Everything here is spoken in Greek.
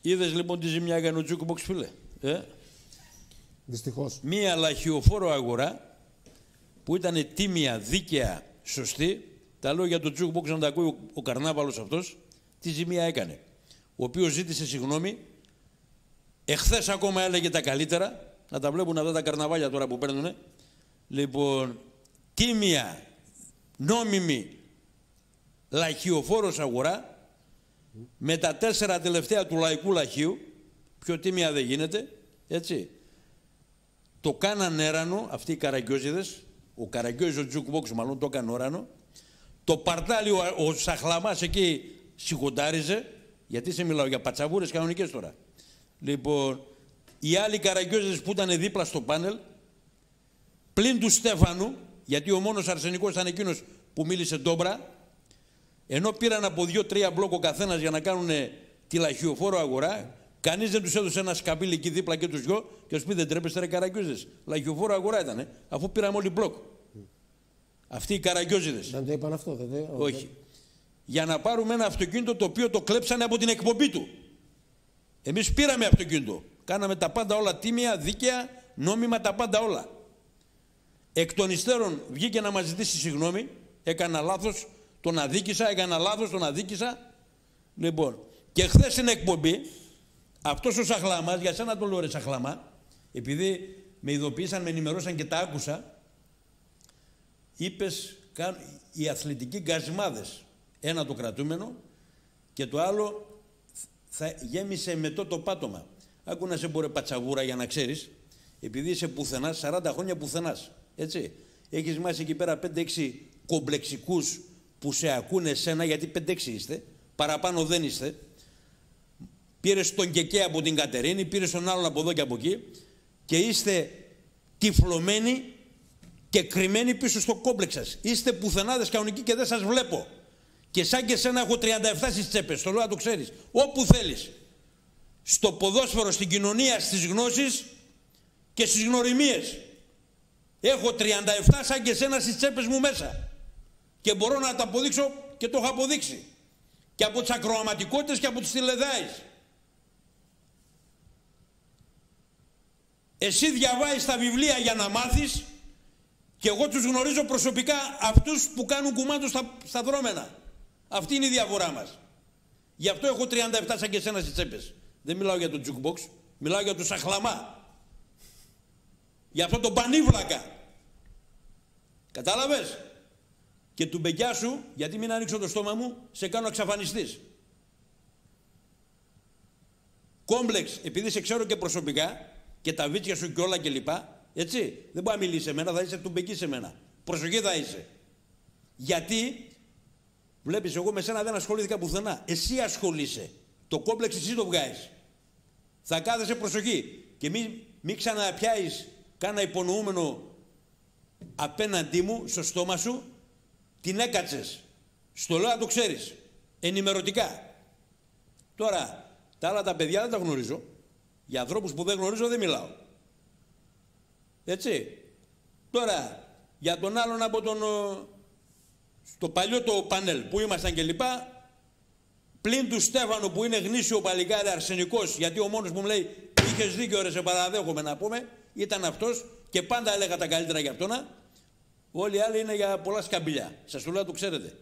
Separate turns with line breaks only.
Είδες λοιπόν τι ζημιά έκανε ο Jukebox, φίλε. Ε;
Δυστυχώς.
Μία λαχιοφόρο αγορά που ήταν τίμια, δίκαια, σωστή. Τα λέω για το Jukebox να τα ακούει ο, ο καρνάβαλος αυτός. Τι ζημία έκανε. Ο οποίος ζήτησε συγγνώμη. Εχθές ακόμα έλεγε τα καλύτερα. Να τα βλέπουν αυτά τα καρναβάλια τώρα που παίρνουν. Λοιπόν, τίμια, νόμιμη, λαχιοφόρος αγορά με τα τέσσερα τελευταία του λαϊκού λαχείου, πιο τίμια δεν γίνεται, έτσι. Το κάναν έρανο αυτοί οι καραγκιόζιδες, ο καραγκιόζης ο Τζουκμπόξ μάλλον το έκανε όρανο, το παρτάλι ο, ο Σαχλαμάς εκεί σιγοντάριζε, γιατί σε μιλάω για πατσαβούρες κανονικές τώρα. Λοιπόν, οι άλλοι καραγκιόζιδες που ήταν δίπλα στο πάνελ, πλην του Στέφανου, γιατί ο μόνος αρσενικός ήταν εκείνος που μίλησε ντόμπρα, ενώ πήραν από δύο-τρία μπλοκ ο καθένας για να κάνουν τη λαχιοφόρο αγορά, κανείς δεν τους έδωσε ένα σκαμπίλι εκεί δίπλα και τους δυο και τους πει δεν τρέπεστε ρε καραγκιόζε. Λαχιοφόρο αγορά ήταν, αφού πήραμε όλοι μπλοκ. Αυτοί οι καραγκιόζιδε.
Δεν το είπαν αυτό, δεν το
Όχι. Για να πάρουμε ένα αυτοκίνητο το οποίο το κλέψανε από την εκπομπή του. Εμείς πήραμε αυτοκίνητο. Κάναμε τα πάντα όλα τίμια, δίκαια, νόμιμα τα πάντα όλα. Εκ των υστέρων βγήκε να μας ζητήσει συγγνώμη, έκανα λάθος, τον αδίκησα, έκανα λάθος, τον αδίκησα. Λοιπόν, και χθες στην εκπομπή, αυτός ο Σαχλαμάς, για σένα το λέω ρε Σαχλαμά, επειδή με ειδοποίησαν, με ενημερώσαν και τα άκουσα, είπες οι αθλητικοί γκαζιμάδε. Ένα το κρατούμενο και το άλλο θα γέμισε με το πάτωμα. Άκου να σε μπορεί πατσαβούρα για να ξέρεις, επειδή είσαι πουθενάς, 40 χρόνια πουθενάς. Έτσι. Έχεις μάσει εκεί πέρα 5-6 κομπλεξικούς που σε ακούνε εσένα, γιατί 5-6 είστε, παραπάνω δεν είστε. Πήρες τον Κεκέ από την Κατερίνη, πήρες τον άλλον από εδώ και από εκεί και είστε τυφλωμένοι και κρυμμένοι πίσω στο κόμπλεξ σας. Είστε πουθενάδες κανονικοί και δεν σας βλέπω. Και σαν και εσένα έχω 37 στις τσέπες, το λέω να το ξέρεις. Όπου θέλεις. Στο ποδόσφαιρο, στην κοινωνία, στις γνώσεις και στις γνωριμίες. Έχω 37 σαν και εσένα στις τσέπες μου μέσα. Και μπορώ να τα αποδείξω και το έχω αποδείξει. Και από τις ακροαματικότητες και από τις τηλεδάεις. Εσύ διαβάζεις τα βιβλία για να μάθεις και εγώ τους γνωρίζω προσωπικά αυτούς που κάνουν κουμάντο στα, στα δρόμενα. Αυτή είναι η διαφορά μας. Γι' αυτό έχω 37 σαν και εσένα στις τσέπες. Δεν μιλάω για το jukebox, μιλάω για το σαχλαμά. Για αυτό το πανίβλακα. Κατάλαβες; Και του μπεκιά σου, γιατί μην ανοίξω το στόμα μου, σε κάνω εξαφανιστής. Κόμπλεξ, επειδή σε ξέρω και προσωπικά και τα βίτσια σου και όλα και λοιπά, έτσι, δεν μπορεί να μιλήσεις σε μένα, θα είσαι του μπεκί σε μένα. Προσοχή θα είσαι. Γιατί, βλέπεις, εγώ με σένα δεν ασχολήθηκα πουθενά. Εσύ ασχολείσαι. Το κόμπλεξ εσύ το βγάζεις. Θα κάθεσαι προσοχή. Και μην, μην ξαναπιάεις κάνα υπονοούμενο απέναντί μου, στο στόμα σου, την έκατσες. Στο λέω να το ξέρεις. Ενημερωτικά. Τώρα, τα άλλα τα παιδιά δεν τα γνωρίζω. Για ανθρώπους που δεν γνωρίζω δεν μιλάω. Έτσι. Τώρα, για τον άλλον από τον... Στο παλιό το πανέλ που ήμασταν και λοιπά, πλην του Στέφανου που είναι γνήσιο παλικάρι αρσενικός, γιατί ο μόνος μου λέει είχες δίκιο ρε σε παραδέχομαι να πούμε, ήταν αυτός και πάντα έλεγα τα καλύτερα για αυτόνα, Όλοι οι άλλοι είναι για πολλά σκαμπιλιά. Σας το λέω το ξέρετε.